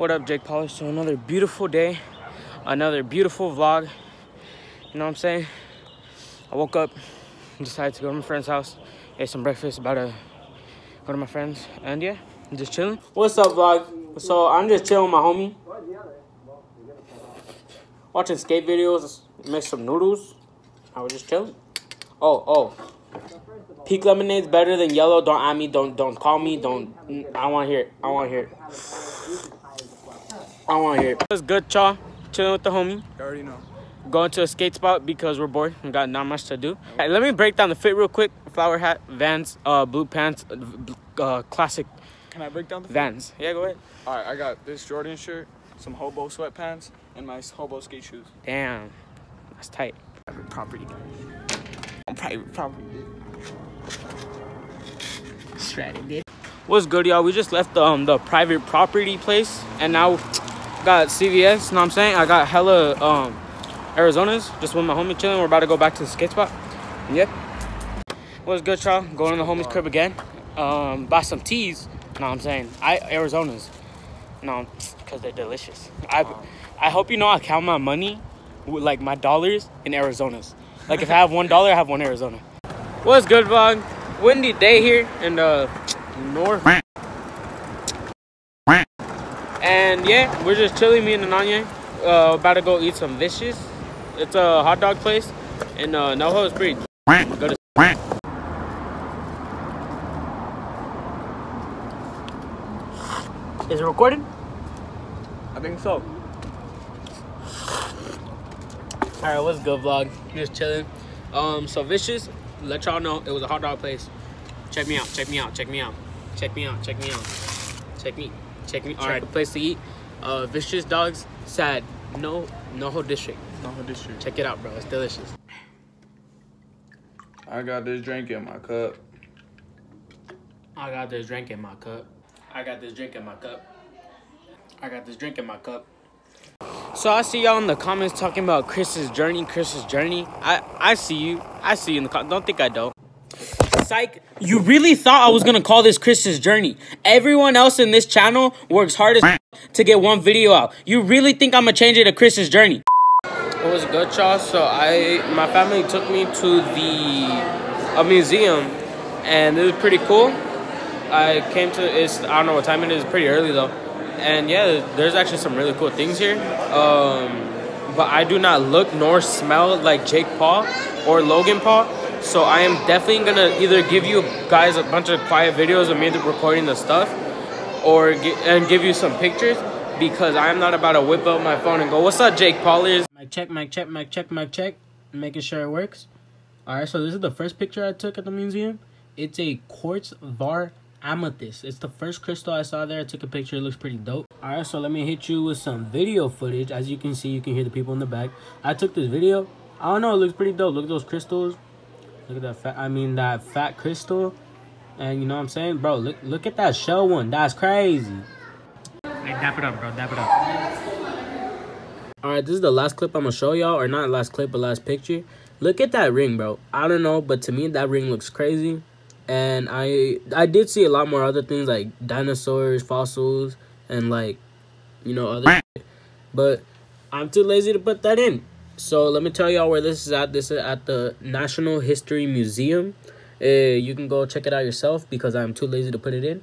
What up, Jake Paulers? So another beautiful day, another beautiful vlog. You know what I'm saying? I woke up, decided to go to my friend's house, ate some breakfast, about to go to my friends, and yeah, I'm just chilling. What's up, vlog? So I'm just chilling my homie, watching skate videos, make some noodles. I was just chilling. Oh, oh. Peak lemonade's better than yellow. Don't at me. Don't don't call me. Don't. I want to hear it. I want to hear it. I want to hear it. It's good, y'all. Chilling with the homie. You already know. Going to a skate spot because we're bored and got not much to do. Hey, let me break down the fit real quick. Flower hat, Vans, uh, blue pants, uh, classic Can I break down the Vans. Yeah, go ahead. All right, I got this Jordan shirt, some hobo sweatpants, and my hobo skate shoes. Damn, that's tight. Private property. On private property. What's good, y'all? We just left the, um, the private property place, and now got CVS. you Know what I'm saying? I got hella um, Arizona's just with my homie chilling. We're about to go back to the skate spot. Yep. What's good, y'all? Going to the homie's crib again. Um, buy some teas. you Know what I'm saying? I Arizona's. No, because they're delicious. I I hope you know I count my money, with, like my dollars in Arizona's. Like if I have one dollar, I have one Arizona. What's good, vlog? Windy day here in the north. And yeah, we're just chilling, me and Ananya. Uh, about to go eat some Vicious. It's a hot dog place in uh, NoHo. It's pretty good. Is it recording? I think so. All right, what's good, vlog? Just chilling. Um, so Vicious, let y'all know it was a hot dog place. Check me out. Check me out. Check me out. Check me out. Check me out. Check me. Check me. All right, place to eat. Uh, Vicious Dogs. Sad. No, NoHo district. No whole district. Check it out, bro. It's delicious. I got this drink in my cup. I got this drink in my cup. I got this drink in my cup. I got this drink in my cup. So I see y'all in the comments talking about Chris's journey, Chris's journey. I I see you. I see you in the com- Don't think I don't. Psych, you really thought I was gonna call this Chris's journey. Everyone else in this channel works hard as to get one video out. You really think I'm gonna change it to Chris's journey? It was good, y'all. So I, my family took me to the a museum, and it was pretty cool. I came to it's I don't know what time it is. Pretty early though, and yeah, there's actually some really cool things here. Um, but I do not look nor smell like Jake Paul or Logan Paul. So I am definitely gonna either give you guys a bunch of quiet videos of me recording the stuff, or and give you some pictures because I am not about to whip out my phone and go, "What's up, Jake Paulers?" Mic check, mic check, mic check, mic check, making sure it works. All right, so this is the first picture I took at the museum. It's a quartz var amethyst. It's the first crystal I saw there. I took a picture. It looks pretty dope. All right, so let me hit you with some video footage. As you can see, you can hear the people in the back. I took this video. I don't know. It looks pretty dope. Look at those crystals. Look at that fat. I mean that fat crystal. And you know what I'm saying, bro? Look, look at that shell one. That's crazy. Hey, dap it up, bro. Dap it up. All right, this is the last clip I'm gonna show y'all, or not last clip, but last picture. Look at that ring, bro. I don't know, but to me that ring looks crazy. And I I did see a lot more other things like dinosaurs, fossils, and like you know other. shit. But I'm too lazy to put that in. So let me tell y'all where this is at. This is at the National History Museum. Uh, you can go check it out yourself because I'm too lazy to put it in.